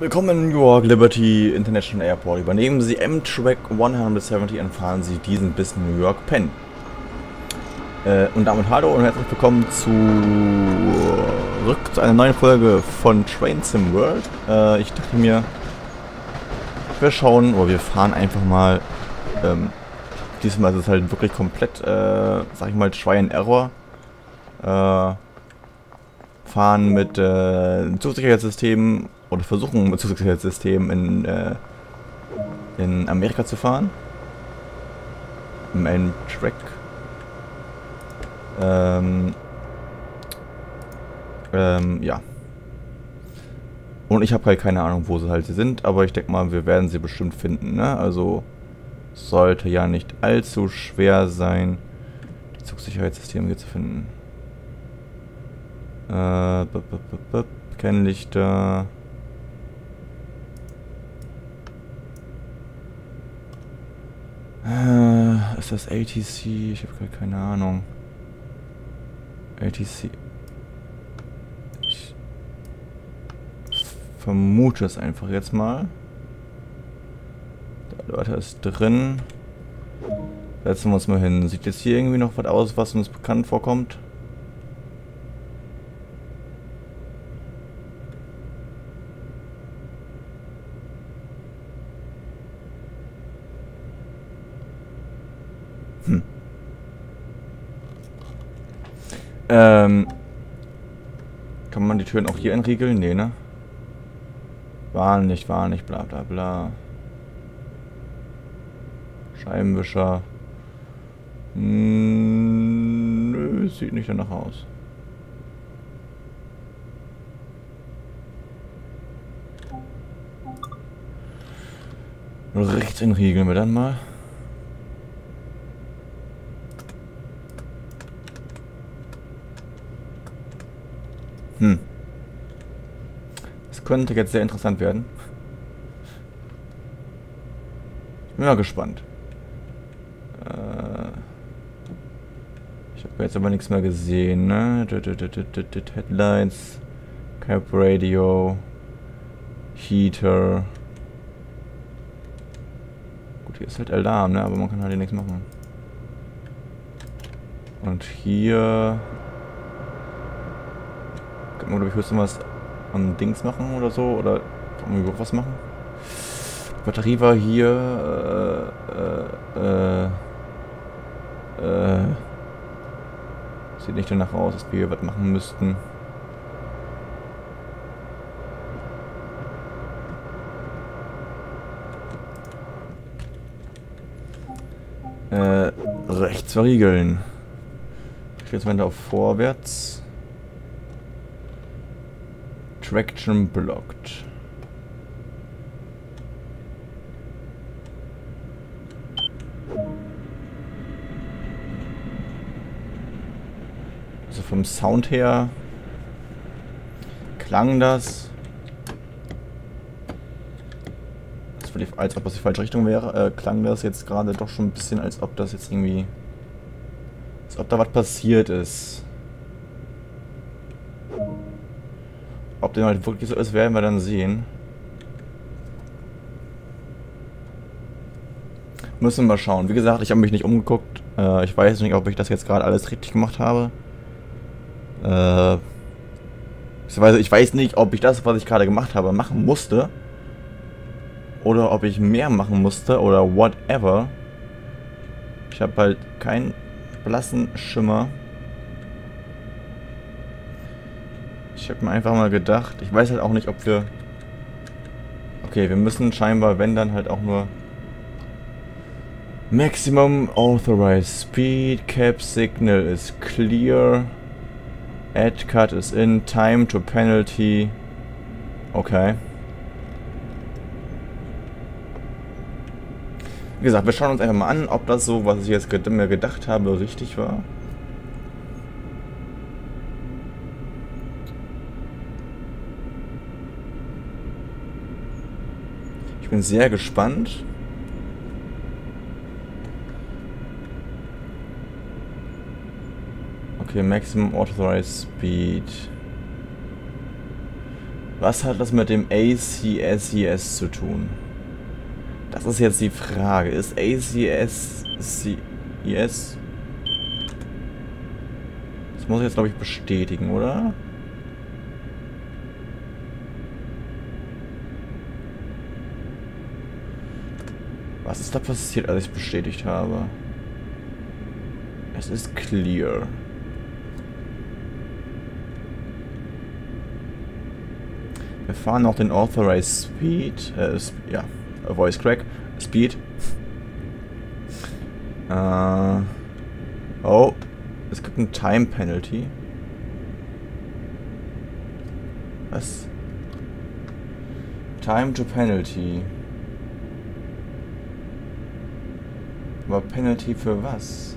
Willkommen in New York Liberty International Airport. Übernehmen Sie Amtrak 170 und fahren Sie diesen bis New York Penn. Äh, und damit hallo und herzlich willkommen zurück zu einer neuen Folge von Train Sim World. Äh, ich dachte mir, wir schauen, oder wir fahren einfach mal. Ähm, diesmal ist es halt wirklich komplett, äh, sag ich mal, Try and Error. Äh, fahren mit äh, Zugsicherheitssystemen oder versuchen mit Zugsicherheitssystemen in, äh, in Amerika zu fahren. Im Amtrak. Ähm, ähm, ja. Und ich habe halt keine Ahnung, wo sie halt sind, aber ich denke mal, wir werden sie bestimmt finden, ne? Also sollte ja nicht allzu schwer sein, die Zugsicherheitssysteme hier zu finden. Äh, b -b -b Kennlichter. Äh, ist das ATC? Ich habe gerade keine Ahnung. ATC. Ich vermute es einfach jetzt mal. Der Leute ist drin. Setzen wir uns mal hin. Sieht jetzt hier irgendwie noch was aus, was uns bekannt vorkommt? Hm. Ähm. Kann man die Türen auch hier entriegeln? Nee, ne? War nicht, war nicht, bla bla bla. Scheibenwischer. Hm, nö, sieht nicht danach aus. Rechts entriegeln wir dann mal. Hm. Das könnte jetzt sehr interessant werden. Ich bin mal gespannt. Äh ich habe jetzt aber nichts mehr gesehen, ne? Headlights, Cap Radio, Heater. Gut, hier ist halt Alarm, ne? Aber man kann halt hier nichts machen. Und hier oder ich müsste was am Dings machen oder so. Oder irgendwie was machen. Die Batterie war hier. Äh, äh, äh, sieht nicht danach aus, dass wir hier was machen müssten. Äh, rechts verriegeln. Ich jetzt weiter auf vorwärts. Traction blocked. Also vom Sound her klang das, als ob das die falsche Richtung wäre, äh, klang das jetzt gerade doch schon ein bisschen, als ob das jetzt irgendwie, als ob da was passiert ist. Ob dem halt wirklich so ist, werden wir dann sehen. Müssen wir schauen. Wie gesagt, ich habe mich nicht umgeguckt. Äh, ich weiß nicht, ob ich das jetzt gerade alles richtig gemacht habe. Äh, ich weiß nicht, ob ich das, was ich gerade gemacht habe, machen musste. Oder ob ich mehr machen musste oder whatever. Ich habe halt keinen blassen Schimmer. Ich habe mir einfach mal gedacht, ich weiß halt auch nicht, ob wir... Okay, wir müssen scheinbar, wenn dann halt auch nur... Maximum Authorized Speed, Cap Signal is clear. Add Cut is in, Time to Penalty. Okay. Wie gesagt, wir schauen uns einfach mal an, ob das so, was ich jetzt mir gedacht habe, richtig war. Ich bin sehr gespannt. Okay, Maximum Authorized Speed. Was hat das mit dem ACSES zu tun? Das ist jetzt die Frage. Ist ACSES... Das muss ich jetzt, glaube ich, bestätigen, oder? Was ist da passiert, als ich bestätigt habe? Es ist clear. Wir fahren noch den Authorized Speed, äh, sp ja, Voice Crack, Speed. Äh, oh, es gibt ein Time Penalty. Was? Time to Penalty. Aber Penalty für was?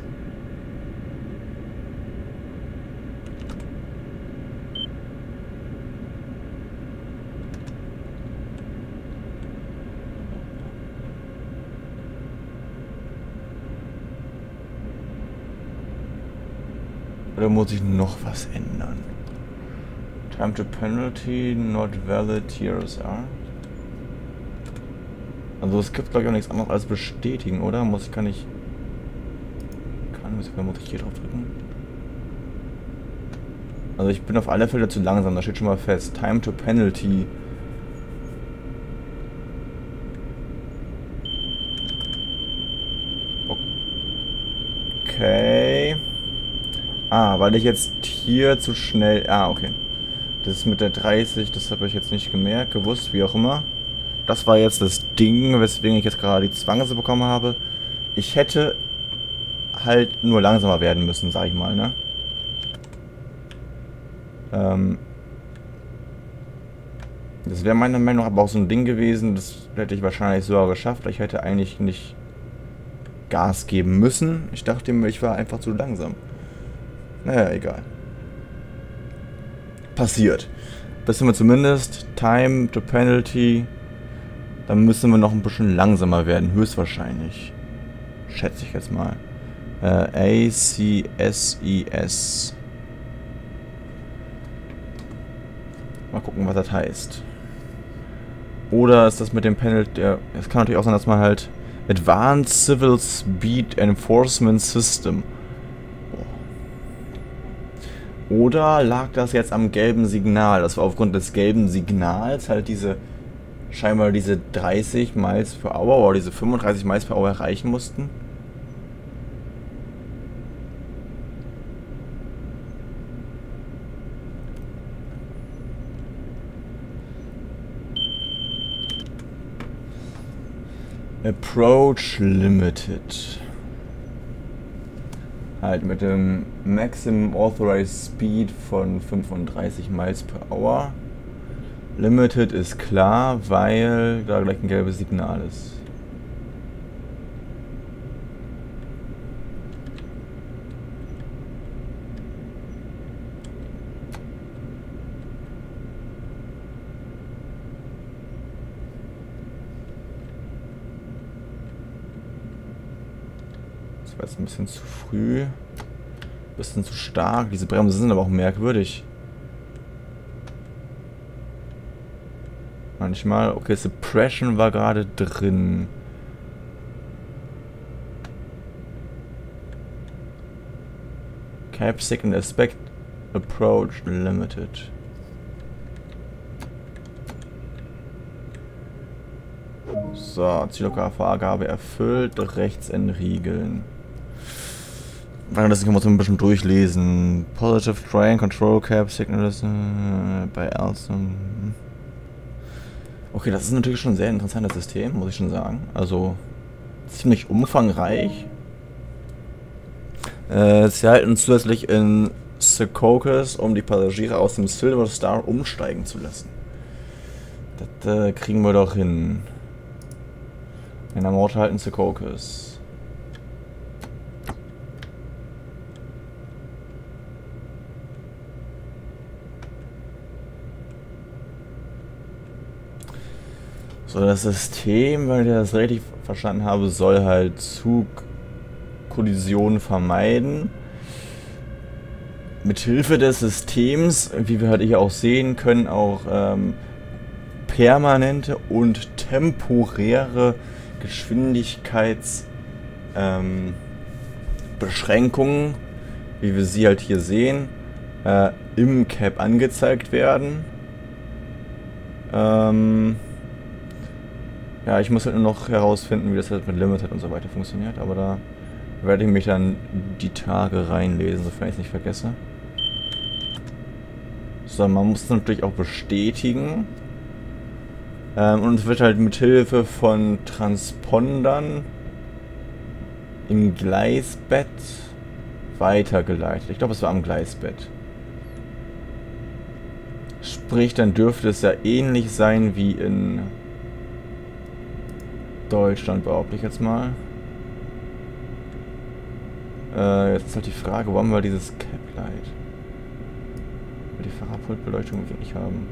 Oder muss ich noch was ändern? Time to penalty, not valid TRSR. Also es gibt glaube ich auch nichts anderes als bestätigen, oder? Muss ich, kann ich... Kann, ich, muss ich hier drauf drücken? Also ich bin auf alle Fälle zu langsam, da steht schon mal fest. Time to penalty. Okay. Ah, weil ich jetzt hier zu schnell... Ah, okay. Das ist mit der 30, das habe ich jetzt nicht gemerkt, gewusst, wie auch immer. Das war jetzt das Ding, weswegen ich jetzt gerade die Zwange bekommen habe. Ich hätte halt nur langsamer werden müssen, sag ich mal, ne? Ähm... Das wäre meiner Meinung nach aber auch so ein Ding gewesen, das hätte ich wahrscheinlich sogar geschafft. Ich hätte eigentlich nicht Gas geben müssen. Ich dachte mir, ich war einfach zu langsam. Naja, egal. Passiert. Wissen wir zumindest. Time to Penalty. Dann müssen wir noch ein bisschen langsamer werden, höchstwahrscheinlich. Schätze ich jetzt mal. Äh, A-C-S-I-S. Mal gucken, was das heißt. Oder ist das mit dem Penalty... Es kann natürlich auch sein, dass man halt... Advanced Civil Speed Enforcement System oder lag das jetzt am gelben Signal, dass wir aufgrund des gelben Signals halt diese scheinbar diese 30 Miles per Hour oder diese 35 Miles per Hour erreichen mussten? Approach Limited halt mit dem Maximum Authorized Speed von 35 Miles per Hour. Limited ist klar, weil da gleich ein gelbes Signal ist. Das war jetzt ein bisschen zu früh. Ein bisschen zu stark. Diese Bremsen sind aber auch merkwürdig. Manchmal. Okay, Suppression war gerade drin. Cap Second Aspect Approach Limited. So, Ziellokalvergabe erfüllt, rechts entriegeln. Das können wir uns ein bisschen durchlesen. Positive Train Control Cap Signals äh, bei Alstom. Okay, das ist natürlich schon ein sehr interessantes System, muss ich schon sagen. Also ziemlich umfangreich. Äh, sie halten zusätzlich in Secaucus, um die Passagiere aus dem Silver Star umsteigen zu lassen. Das äh, kriegen wir doch hin. In der Mord halten Secaucus. So, das System, wenn ich das richtig verstanden habe, soll halt Zugkollisionen vermeiden. Mithilfe des Systems, wie wir halt hier auch sehen, können auch ähm, permanente und temporäre Geschwindigkeitsbeschränkungen, ähm, wie wir sie halt hier sehen, äh, im Cap angezeigt werden. Ähm ja, ich muss halt nur noch herausfinden, wie das halt mit Limited und so weiter funktioniert, aber da werde ich mich dann die Tage reinlesen, sofern ich es nicht vergesse. So, man muss es natürlich auch bestätigen. Ähm, und es wird halt mit Hilfe von Transpondern im Gleisbett weitergeleitet. Ich glaube, es war am Gleisbett. Sprich, dann dürfte es ja ähnlich sein wie in Deutschland, behaupte ich jetzt mal. Äh, jetzt ist halt die Frage, warum wir dieses Cap-Light? Weil die Fahrradpultbeleuchtung wirklich haben.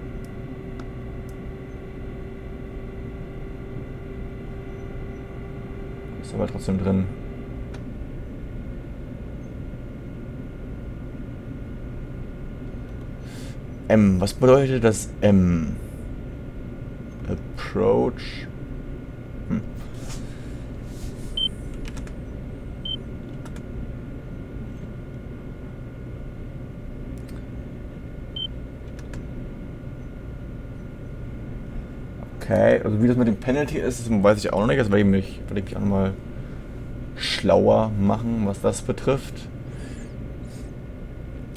Ist aber trotzdem drin. M. Was bedeutet das M? Approach. Hm. Also wie das mit dem Penalty ist, weiß ich auch noch nicht. Das werde ich mich, werde ich mich auch nochmal schlauer machen, was das betrifft.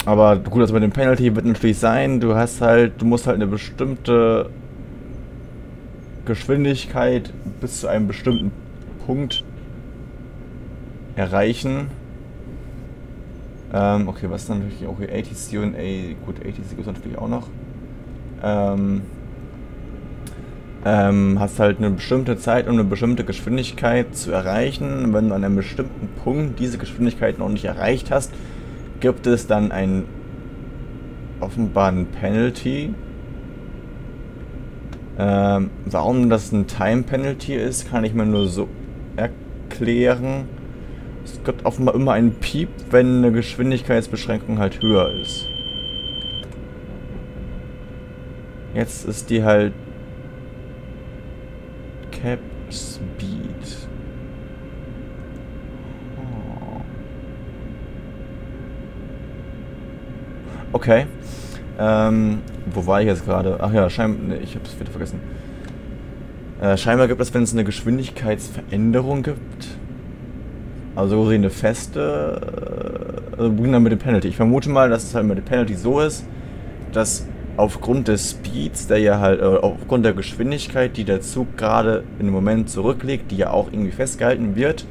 Aber gut, das mit dem Penalty wird natürlich sein, du hast halt, du musst halt eine bestimmte Geschwindigkeit bis zu einem bestimmten Punkt erreichen. Ähm, okay, was ist dann natürlich, okay, ATC und A, gut, ATC ist natürlich auch noch. Ähm, ähm, hast halt eine bestimmte Zeit, um eine bestimmte Geschwindigkeit zu erreichen. Wenn du an einem bestimmten Punkt diese Geschwindigkeit noch nicht erreicht hast, gibt es dann einen offenbaren Penalty. Ähm, warum das ein Time Penalty ist, kann ich mir nur so erklären. Es gibt offenbar immer einen Piep, wenn eine Geschwindigkeitsbeschränkung halt höher ist. Jetzt ist die halt Cap Speed. Okay. Ähm, wo war ich jetzt gerade? Ach ja, scheinbar. Nee, ich hab's wieder vergessen. Äh, scheinbar gibt es, wenn es eine Geschwindigkeitsveränderung gibt. Also so eine feste. Äh, also beginnen dann mit dem Penalty. Ich vermute mal, dass es halt mit dem Penalty so ist, dass aufgrund des Speeds, der ja halt, äh, aufgrund der Geschwindigkeit, die der Zug gerade dem Moment zurücklegt, die ja auch irgendwie festgehalten wird,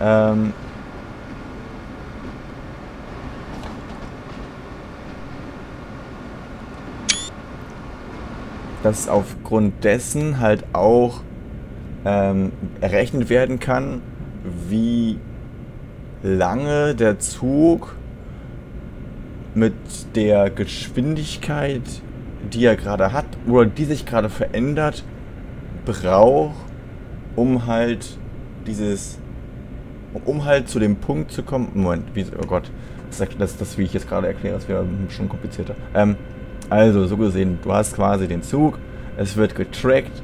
ähm, dass aufgrund dessen halt auch ähm, errechnet werden kann, wie lange der Zug mit der Geschwindigkeit, die er gerade hat oder die sich gerade verändert, braucht, um halt dieses, um halt zu dem Punkt zu kommen. Moment, wie, oh Gott, das, das, das wie ich jetzt gerade erkläre, das wäre schon komplizierter. Ähm, also, so gesehen, du hast quasi den Zug, es wird getrackt,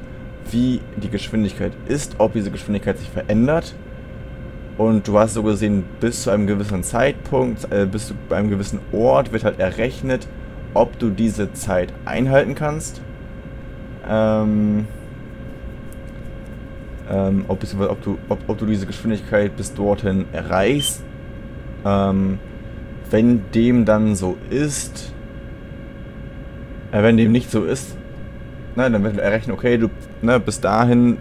wie die Geschwindigkeit ist, ob diese Geschwindigkeit sich verändert. Und du hast so gesehen, bis zu einem gewissen Zeitpunkt, äh, bis zu einem gewissen Ort wird halt errechnet, ob du diese Zeit einhalten kannst. Ähm, ähm, ob, ob, du, ob, ob, du diese Geschwindigkeit bis dorthin erreichst. Ähm, wenn dem dann so ist, äh, wenn dem nicht so ist, ne, dann wird errechnen, okay, du ne, bis dahin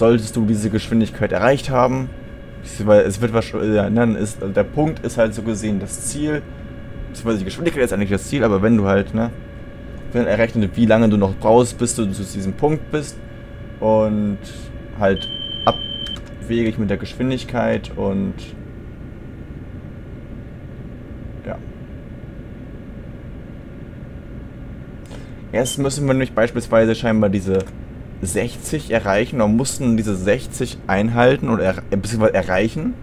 solltest du diese Geschwindigkeit erreicht haben. Weil es wird wahrscheinlich, ja, dann ist, also der Punkt ist halt so gesehen das Ziel, die Geschwindigkeit ist eigentlich das Ziel, aber wenn du halt, ne, wenn errechnet, wie lange du noch brauchst, bis du zu diesem Punkt bist und halt abwegig mit der Geschwindigkeit und Erst müssen wir nämlich beispielsweise scheinbar diese 60 erreichen und mussten diese 60 einhalten oder er, beziehungsweise erreichen,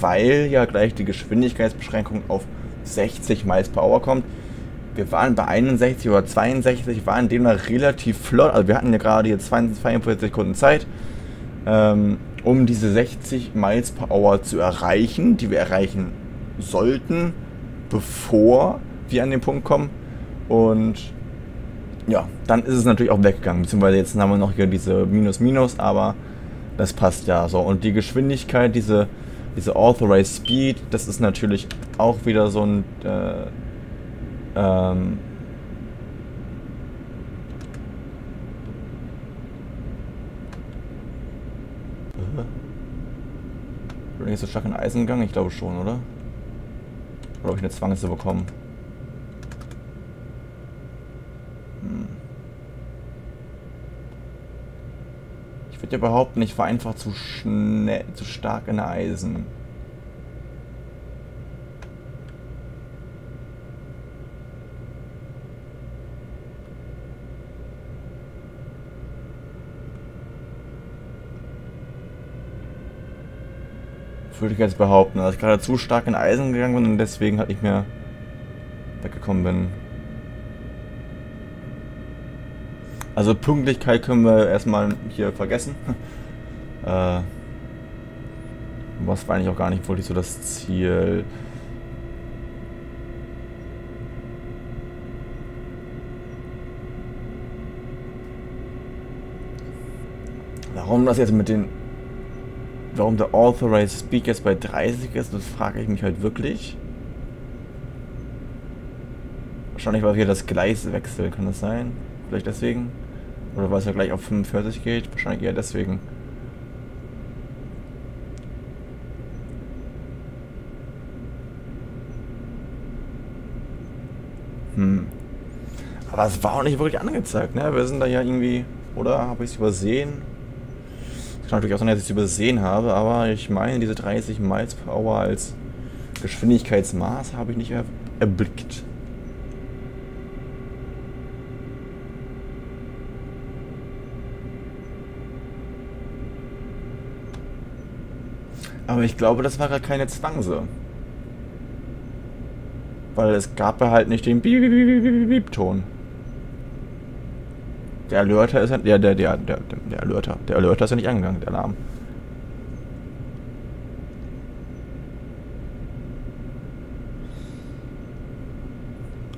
weil ja gleich die Geschwindigkeitsbeschränkung auf 60 Miles per Hour kommt. Wir waren bei 61 oder 62, waren demnach relativ flott. Also wir hatten ja gerade hier 42 Sekunden Zeit, ähm, um diese 60 Miles per Hour zu erreichen, die wir erreichen sollten, bevor wir an den Punkt kommen. Und ja, dann ist es natürlich auch weggegangen. Beziehungsweise jetzt haben wir noch hier diese Minus Minus, aber das passt ja so. Und die Geschwindigkeit, diese, diese Authorized Speed, das ist natürlich auch wieder so ein äh, ähm, Bin ich so stark in Eisen gegangen? Ich glaube schon, oder? Oder habe ich eine Zwange zu bekommen? Hm. Ja behaupten, ich war einfach zu schnell, zu stark in Eisen. würde ich jetzt behaupten, dass ich gerade zu stark in Eisen gegangen bin und deswegen halt nicht mehr weggekommen bin. Also Pünktlichkeit können wir erstmal hier vergessen. äh, was war eigentlich auch gar nicht wirklich so das Ziel. Warum das jetzt mit den warum der Authorized Speak jetzt bei 30 ist, das frage ich mich halt wirklich. Wahrscheinlich, weil wir das Gleis wechseln, kann das sein? Vielleicht deswegen? Oder weil es ja gleich auf 45 geht? Wahrscheinlich eher deswegen. Hm. Aber es war auch nicht wirklich angezeigt, ne? Wir sind da ja irgendwie... Oder habe ich es übersehen? Kann natürlich auch sein, dass ich es übersehen habe, aber ich meine, diese 30 Miles per Hour als Geschwindigkeitsmaß habe ich nicht er erblickt. Aber ich glaube, das war gar keine Zwangse. Weil es gab ja halt nicht den Beep-Ton. Der Alerter ist ja, der, der, der, der, der Alerter, der Alerter ist ja nicht angegangen, der Alarm.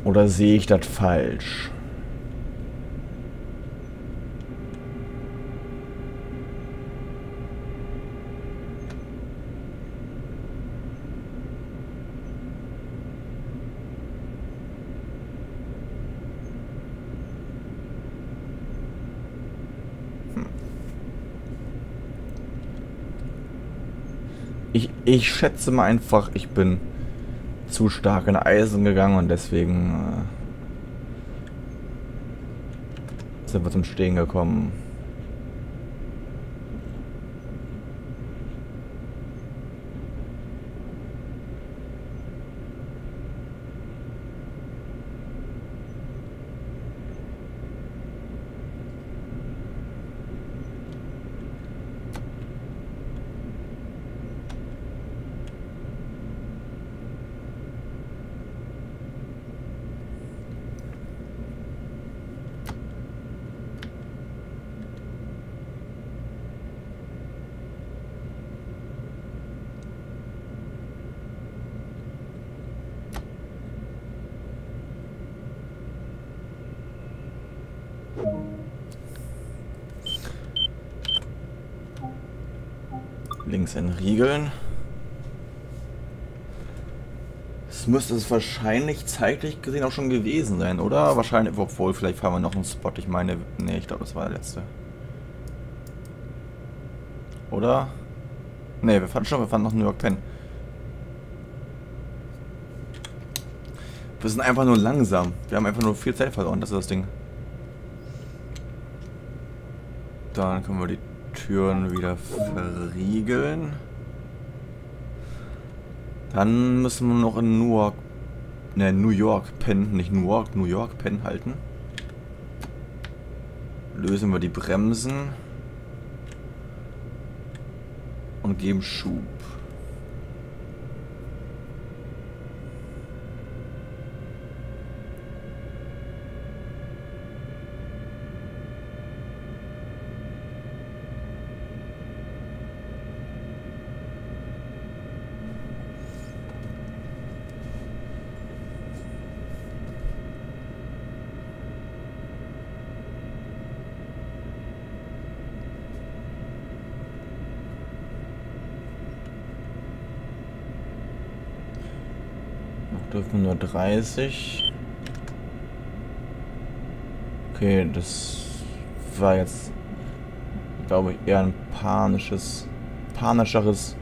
Oder sehe ich das falsch? Ich, schätze mal einfach, ich bin zu stark in Eisen gegangen und deswegen äh, sind wir zum Stehen gekommen. Links entriegeln. Das müsste es wahrscheinlich zeitlich gesehen auch schon gewesen sein, oder? Wahrscheinlich, obwohl, vielleicht fahren wir noch einen Spot. Ich meine, nee, ich glaube, das war der letzte. Oder? Ne, wir fahren schon, wir fahren noch New York 10. Wir sind einfach nur langsam. Wir haben einfach nur viel Zeit verloren, das ist das Ding. Dann können wir die Türen wieder verriegeln. Dann müssen wir noch in New York, ne, New York Pen, nicht New York, New York Pen halten. Lösen wir die Bremsen. Und geben Schub. Dürfen nur 30. Okay, das war jetzt, glaube ich, eher ein panisches, panischeres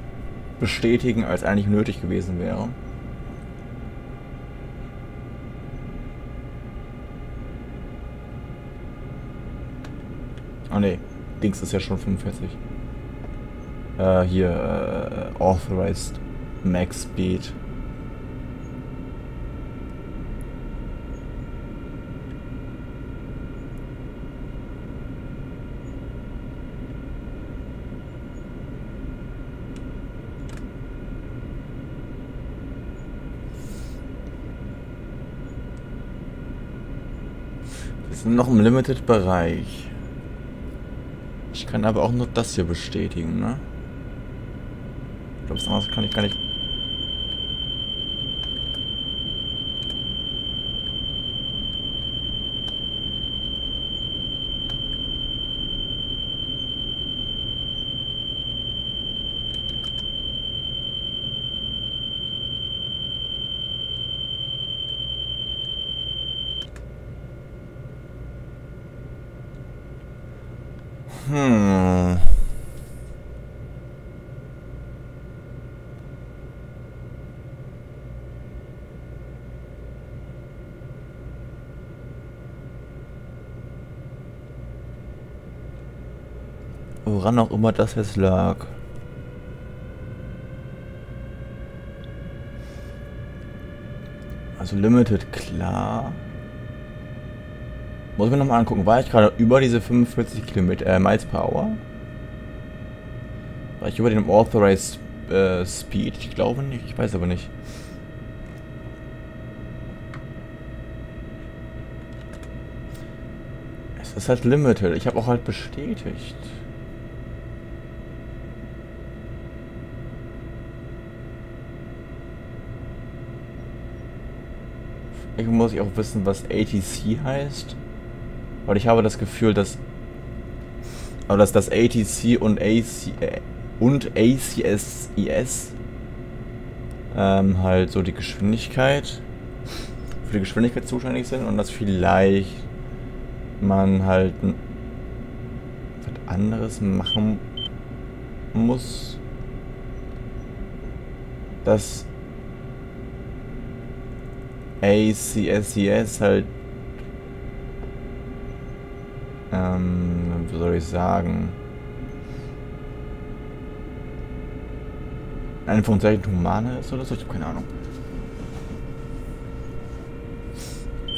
Bestätigen, als eigentlich nötig gewesen wäre. Ah ne, Dings ist ja schon 45. Äh, hier, äh, Authorized Max Speed. Wir sind noch im Limited-Bereich. Ich kann aber auch nur das hier bestätigen, ne? Ich glaube, das kann ich gar nicht Hm. Woran auch immer das jetzt lag. Also Limited, klar. Muss ich mir nochmal angucken. War ich gerade über diese 45 Kilometer, äh, Miles per Hour? War ich über den Authorized äh, Speed? Ich glaube nicht. Ich weiß aber nicht. Es ist halt limited. Ich habe auch halt bestätigt. Ich muss ich auch wissen, was ATC heißt. Weil ich habe das Gefühl, dass, aber dass das ATC und, AC, äh, und ACSIS ähm, halt so die Geschwindigkeit für die Geschwindigkeit zuständig sind und dass vielleicht man halt was anderes machen muss. Dass ACSIS halt ähm, wie soll ich sagen, eine von Zeichen Humane ist oder so, ich habe keine Ahnung.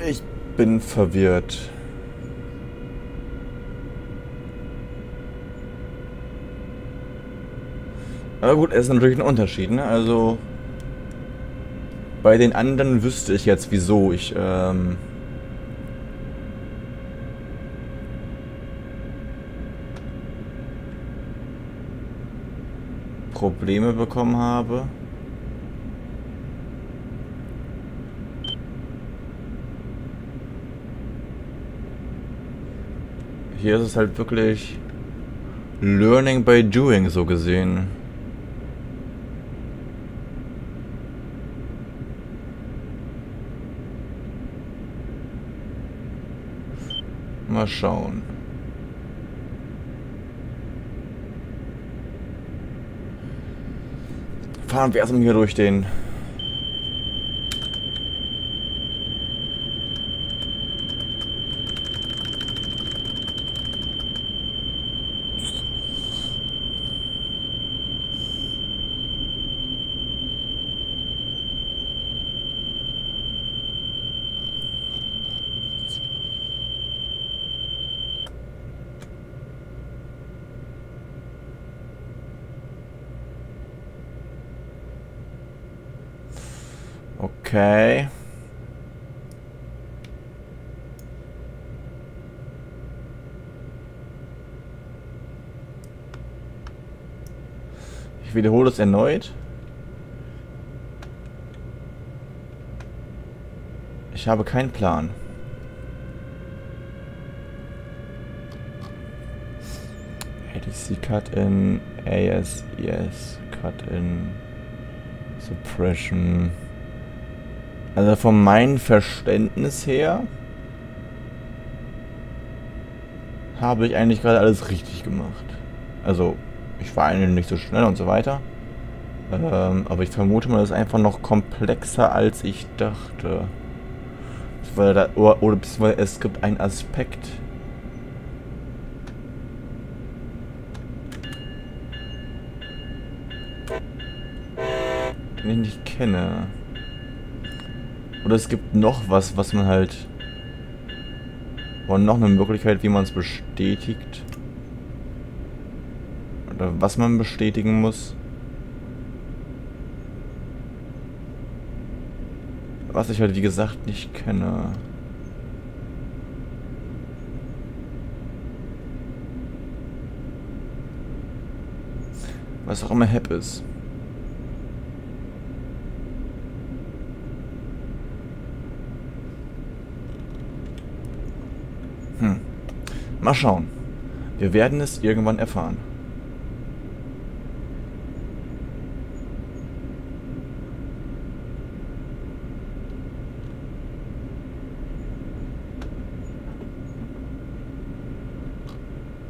Ich bin verwirrt. Aber gut, es ist natürlich ein Unterschied, ne? Also bei den anderen wüsste ich jetzt, wieso ich ähm, Probleme bekommen habe. Hier ist es halt wirklich Learning by Doing so gesehen. Mal schauen. fahren wir erstmal hier durch den Okay. Ich wiederhole es erneut. Ich habe keinen Plan. ADC Cut in ASES Cut in Suppression Also von meinem Verständnis her habe ich eigentlich gerade alles richtig gemacht. Also, ich war eigentlich nicht so schnell und so weiter. Ähm, aber ich vermute mal, das ist einfach noch komplexer, als ich dachte. Weil da, oder, oder es gibt einen Aspekt. Den ich nicht kenne. Oder es gibt noch was, was man halt... Oder noch eine Möglichkeit, wie man es bestätigt. Oder was man bestätigen muss. Was ich halt wie gesagt nicht kenne. Was auch immer Hep ist. Hm. Mal schauen. Wir werden es irgendwann erfahren.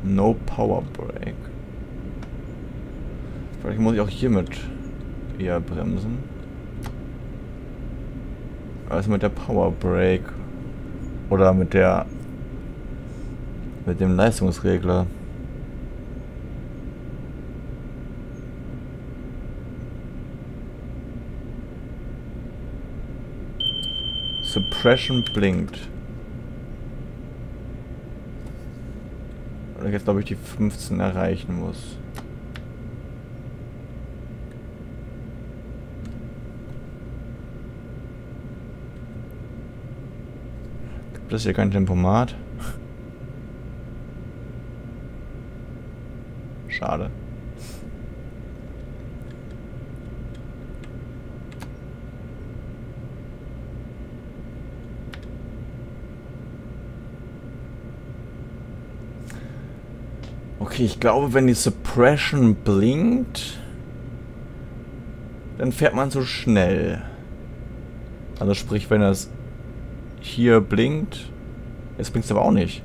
No Power Brake. Vielleicht muss ich auch hiermit eher bremsen. Also mit der Power Brake. Oder mit der... Mit dem Leistungsregler. Suppression blinkt. jetzt, glaube ich, die 15 erreichen muss. Gibt es hier kein Tempomat? Schade. Okay, ich glaube, wenn die Suppression blinkt, dann fährt man so schnell. Also sprich, wenn das hier blinkt, jetzt blinkt es aber auch nicht.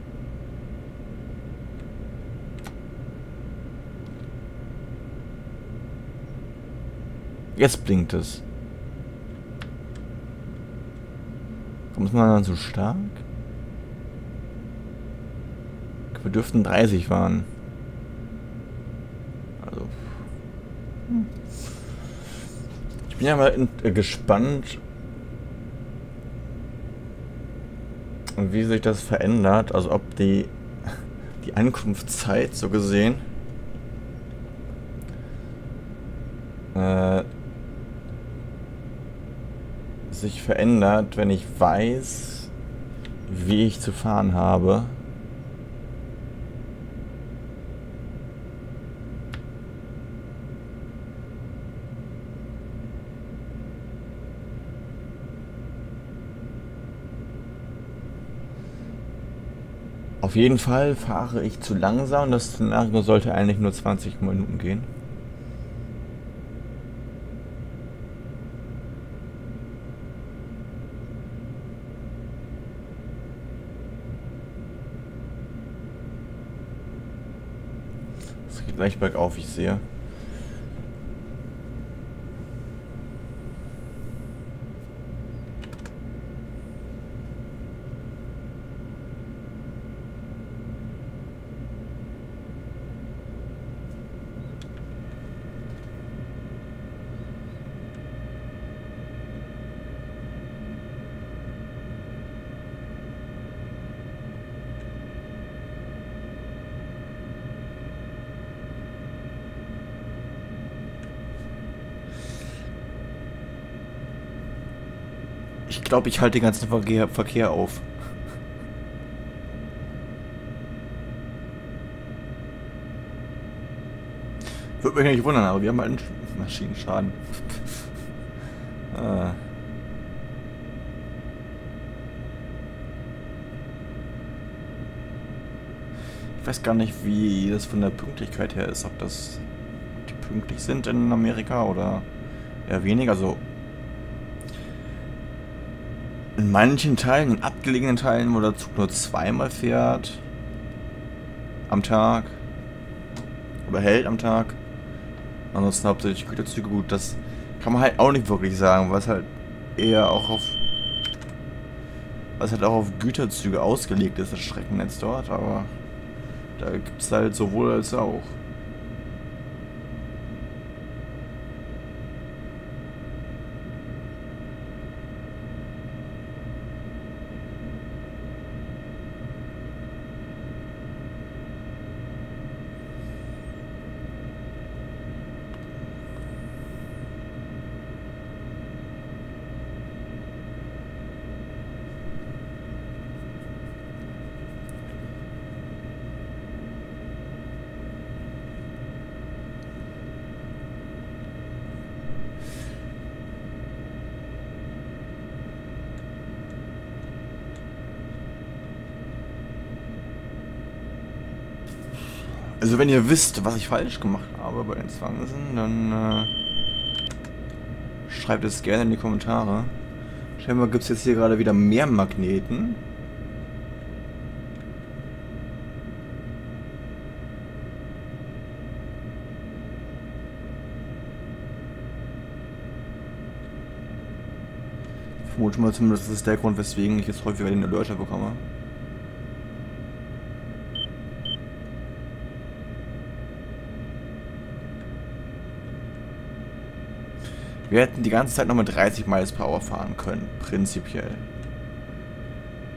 Jetzt blinkt es. Warum ist man dann so stark? Wir dürften 30 fahren. Ich bin ja mal in, äh, gespannt, wie sich das verändert. Also ob die, die Ankunftszeit so gesehen äh, sich verändert, wenn ich weiß, wie ich zu fahren habe. Auf jeden Fall fahre ich zu langsam. Das Szenario sollte eigentlich nur 20 Minuten gehen. Gleich bergauf, ich sehe. Ich glaube, ich halte den ganzen Verkehr, Verkehr auf. Würde mich nicht wundern, aber wir haben halt einen Maschinenschaden. ah. Ich weiß gar nicht, wie das von der Pünktlichkeit her ist, ob das die pünktlich sind in Amerika oder eher weniger. Also in manchen Teilen, in abgelegenen Teilen, wo der Zug nur zweimal fährt am Tag oder hält am Tag. Ansonsten hauptsächlich Güterzüge gut. Das kann man halt auch nicht wirklich sagen, was halt eher auch auf was halt auch auf Güterzüge ausgelegt ist, das Streckennetz dort, aber da gibt es halt sowohl als auch. Also wenn ihr wisst, was ich falsch gemacht habe bei den Zwangsen, dann äh, schreibt es gerne in die Kommentare. Scheinbar gibt es jetzt hier gerade wieder mehr Magneten. Ich vermute mal zumindest, das ist der Grund, weswegen ich jetzt häufiger den Alerter bekomme. Wir hätten die ganze Zeit noch mit 30 Miles per Hour fahren können, prinzipiell.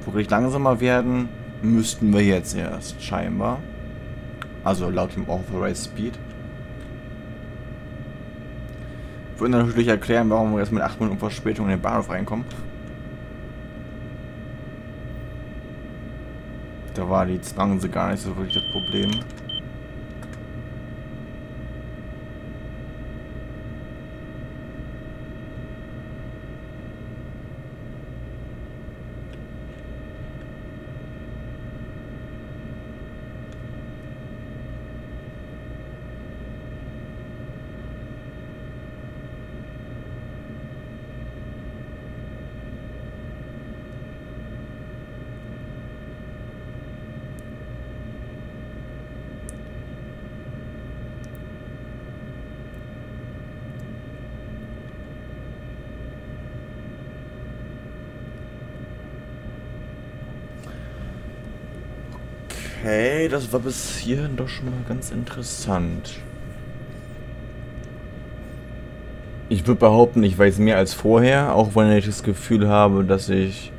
Wirklich langsamer werden müssten wir jetzt erst, scheinbar. Also laut dem Authorized Speed. Würde natürlich erklären, warum wir jetzt mit 8 Minuten Verspätung in den Bahnhof reinkommen. Da war die Zwangense gar nicht so wirklich das Problem. Okay, das war bis hierhin doch schon mal ganz interessant. Ich würde behaupten, ich weiß mehr als vorher, auch wenn ich das Gefühl habe, dass ich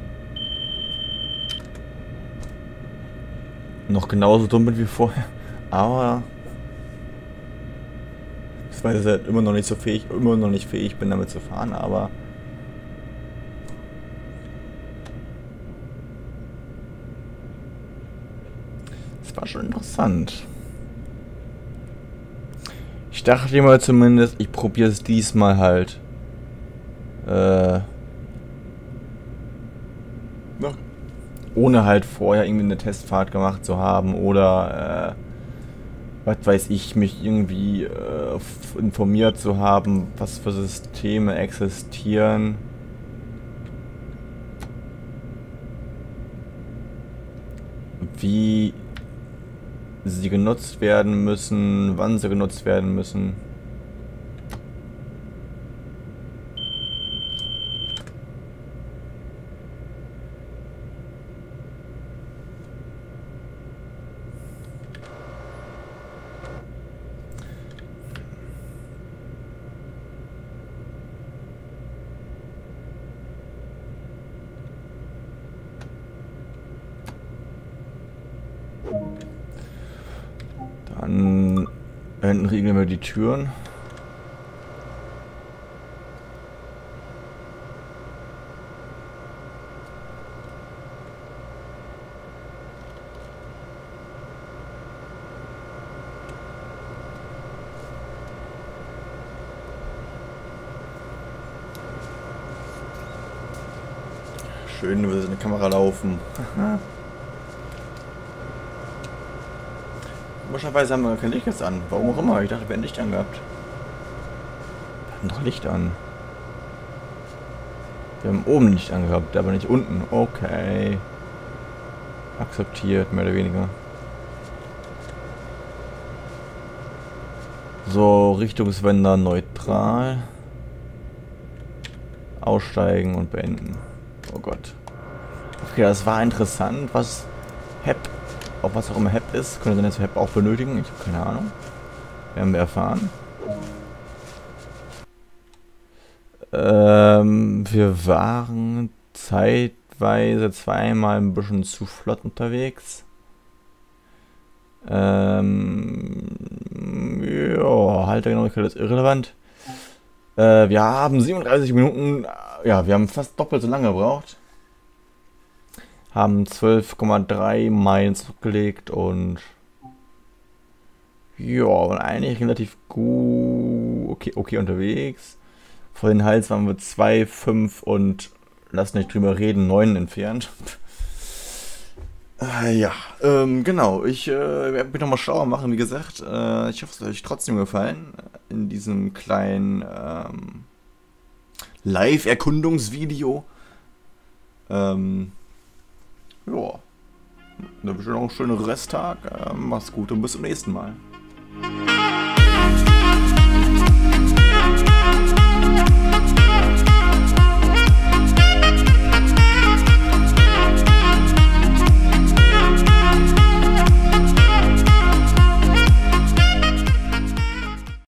noch genauso dumm bin wie vorher. Aber ich weiß halt immer noch nicht so fähig, immer noch nicht fähig bin damit zu fahren, aber war schon interessant. Ich dachte immer zumindest, ich probiere es diesmal halt. Äh, ohne halt vorher irgendwie eine Testfahrt gemacht zu haben oder äh, was weiß ich, mich irgendwie äh, informiert zu haben, was für Systeme existieren. Wie sie genutzt werden müssen, wann sie genutzt werden müssen. Dann hinten riegeln wir die Türen. Schön, wie wir eine Kamera laufen. Komischerweise haben wir kein Licht jetzt an. Warum auch immer. Ich dachte, wir hätten Licht angehabt. Wir hatten doch Licht an. Wir haben oben nicht angehabt, aber nicht unten. Okay. Akzeptiert, mehr oder weniger. So, Richtungswender neutral. Aussteigen und beenden. Oh Gott. Okay, das war interessant, was HEP, auch was auch immer HEP ist. Könnte sein, dass wir HEP auch benötigen. Ich habe keine Ahnung. Werden wir erfahren. Ähm, wir waren zeitweise zweimal ein bisschen zu flott unterwegs. Ähm, ja, Haltergenauigkeit ist irrelevant. Äh, wir haben 37 Minuten, ja, wir haben fast doppelt so lange gebraucht. Haben 12,3 Meilen zurückgelegt und ja, waren eigentlich relativ gut okay, okay unterwegs. Vor den Hals waren wir 2, 5 und lass nicht drüber reden, 9 entfernt. äh, ja, ähm, genau. Ich äh, werde mich nochmal schlauer machen, wie gesagt. Äh, ich hoffe, es hat euch trotzdem gefallen. In diesem kleinen ähm, Live-Erkundungsvideo. Ähm, ja. Dann wünsche ich noch einen schönen Resttag. Äh, mach's gut und bis zum nächsten Mal.